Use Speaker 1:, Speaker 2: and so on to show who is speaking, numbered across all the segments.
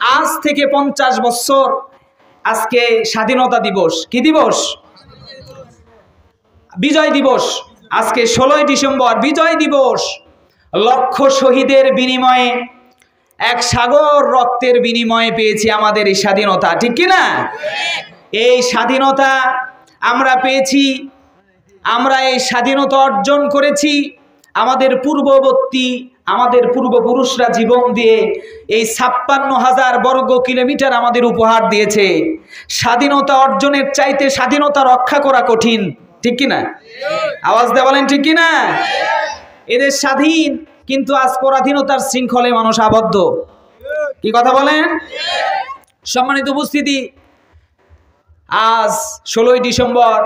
Speaker 1: আজ থেকে পঞ্চাশ বছর আজকে স্বাধীনতা দিবস। কি দিবস? বিজয় দিবস। আজকে ষোলোই ডিসেম্বর, বিজয় দিবস। লক্ষ শহীদের বিনিময়ে, এক সাগর রক্তের বিনিময়ে পেয়েছি আমাদের এই স্বাধীনতা। ঠিক কি না? এই স্বাধীনতা আমরা পেয়েছি, আমরা এই স্বাধীনতা অর্জন করেছি আমাদের পূর্ববর্তী আমাদের পূর্বপুরুষরা জীবন দিয়ে এই ছাপ্পান্ন হাজার বর্গ কিলোমিটার আমাদের উপহার দিয়েছে। স্বাধীনতা অর্জনের চাইতে স্বাধীনতা রক্ষা করা কঠিন, ঠিক কি না আওয়াজ দেওয়া বলেন, ঠিক কি না এদের স্বাধীন, কিন্তু আজ পরাধীনতার শৃঙ্খলে মানুষ আবদ্ধ। কি কথা বলেন? সম্মানিত উপস্থিতি, আজ ষোলোই ডিসেম্বর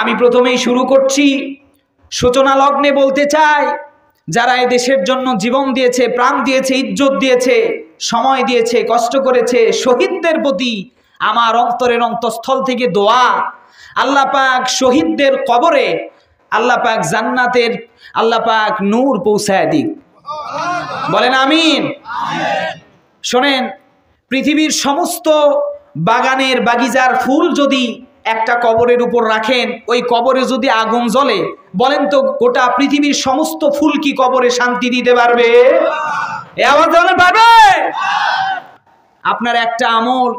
Speaker 1: আমি প্রথমেই শুরু করছি। সূচনা লগ্নে বলতে চাই যারা এই দেশের জন্য জীবন দিয়েছে, প্রাণ দিয়েছে, ইজ্জত দিয়েছে, সময় দিয়েছে, কষ্ট করেছে, শহীদদের প্রতি আমার অন্তরের অন্তঃস্থল থেকে দোয়া। আল্লাহ পাক শহীদদের কবরে আল্লাহ পাক জান্নাতের আল্লাহ পাক নূর পৌঁছায় দিক। বলেন আমিন। শোনেন, পৃথিবীর সমস্ত বাগানের বাগিচার ফুল যদি একটা কবরের উপর রাখেন, ওই কবরে যদি আগুন জ্বলে, বলেন তো গোটা পৃথিবীর সমস্ত ফুল কি কবরে শান্তি দিতে পারবে? পারবে? আপনার একটা আমল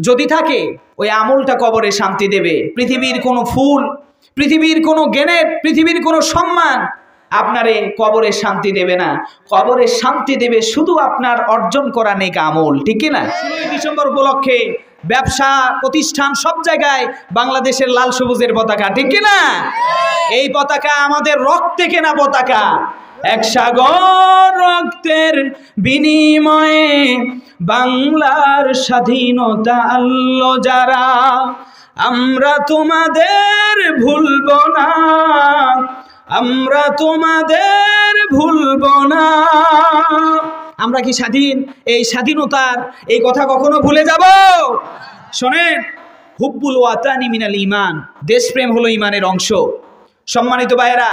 Speaker 1: যদি থাকে, ওই আমলটা কবরে শান্তি দেবে। পৃথিবীর কোনো ফুল, পৃথিবীর কোনো জ্ঞানের, পৃথিবীর কোনো সম্মান আপনার আপনারে কবরে শান্তি দেবে না। কবরে শান্তি দেবে শুধু আপনার অর্জন করা নেক আমল, ঠিক না? ডিসেম্বর উপলক্ষে ব্যবসা প্রতিষ্ঠান সব জায়গায় বাংলাদেশের লাল সবুজের পতাকা ঠিক কি না এই পতাকা আমাদের রক্তে কেনা পতাকা। এক সাগর রক্তের বিনিময়ে বাংলার স্বাধীনতা আল্ল যারা। আমরা তোমাদের ভুলব না আমরা তোমাদের ভুলব না। আমরা কি স্বাধীন? এই স্বাধীনতার এই কথা কখনো ভুলে যাব? শোনেন, হুব্বুল ওয়াতানি মিনাল ইমান দেশপ্রেম হলো ইমানের অংশ। সম্মানিত ভাইয়েরা,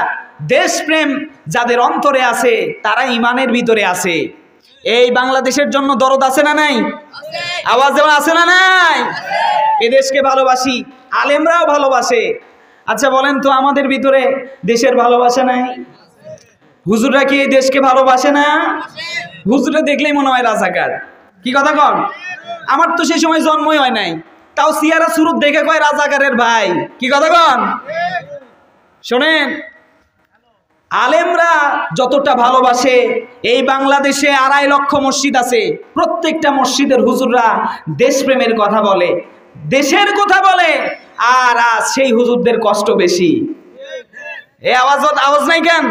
Speaker 1: দেশপ্রেম যাদের অন্তরে আছে, তারা ইমানের ভিতরে আছে। এই বাংলাদেশের জন্য দরদ আছে না নাই? আওয়াজ দেওয়া আছে না নাই? এ দেশকে ভালোবাসি, আলেমরাও ভালোবাসে। আচ্ছা বলেন তো আমাদের ভিতরে দেশের ভালোবাসা নাই? হুজুররা কি এই দেশকে ভালোবাসে না? হুজুরে দেখলেই মনে হয় রাজাকার। কি কথা কন? আমার তো সেই সময় জন্মই হয় নাই। তাও সিয়ারা সুরত দেখে কয় রাজাকারের ভাই। কি কথা কন? শোনেন, আলেমরা যতটা ভালোবাসে, এই বাংলাদেশে আড়াই লক্ষ মসজিদ আছে। প্রত্যেকটা মসজিদের হুজুররা দেশপ্রেমের কথা বলে, দেশের কথা বলে, আর সেই হুজুরদের কষ্ট বেশি। এ আওয়াজ আওয়াজ নাই কেন?